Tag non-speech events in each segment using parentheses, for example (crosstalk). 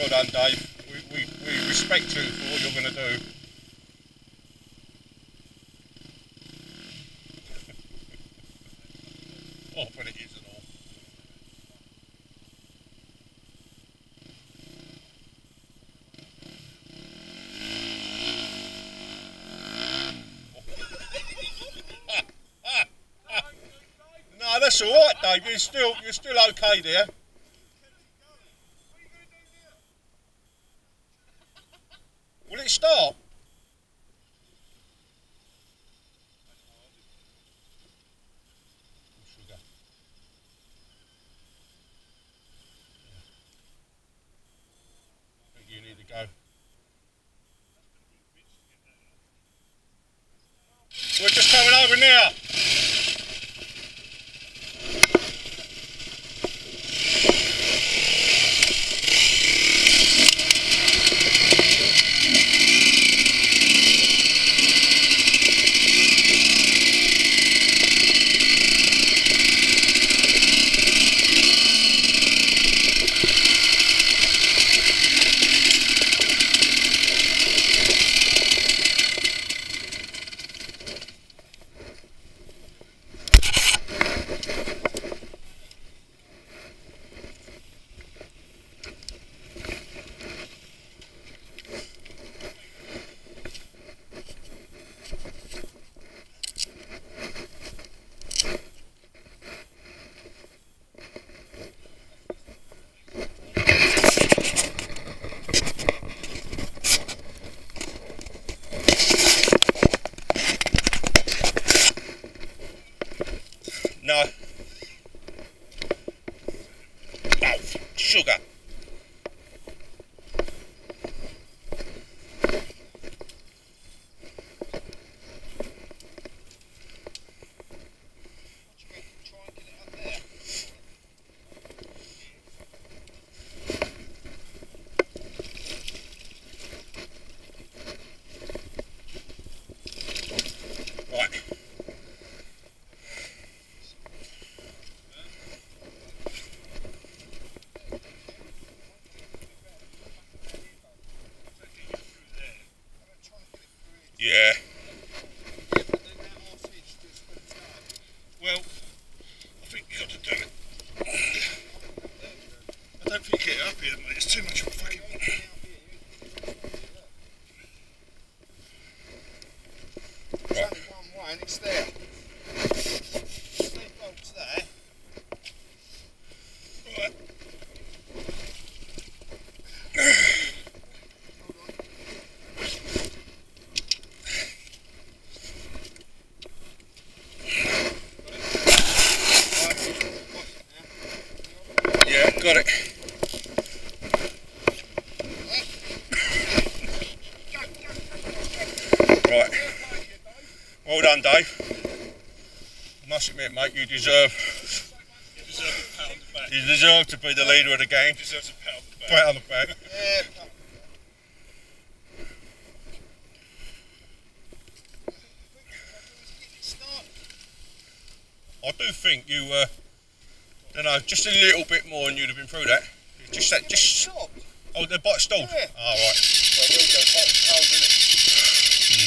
Well done, Dave. We, we, we respect you for what you're going to do. (laughs) oh, but it isn't all. (laughs) no, that's all right, Dave. You're still, you're still okay there. Stop? Sugar. Yeah. Well, I think you got to do it. I don't think you get it up here, mate. It's too much of a fucking one. It's one way and it's there. Three bolts there. Right. Yeah, got it. Right. Well done, Dave. I must admit, mate, you deserve You deserve to be the leader of the game. You deserve a pat on the back. I do think you, uh, don't know, just a little bit more and you'd have been through that. Just that, just. Oh, the bite stalled. Yeah. Oh, right. Well, we'll go hot and cold, innit?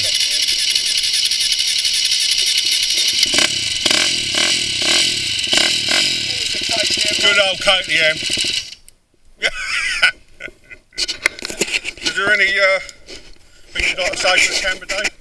Stop the engine. Always a KTM, Good old KTM. (laughs) Is there any uh, thing you'd like to say for the camera, Dave?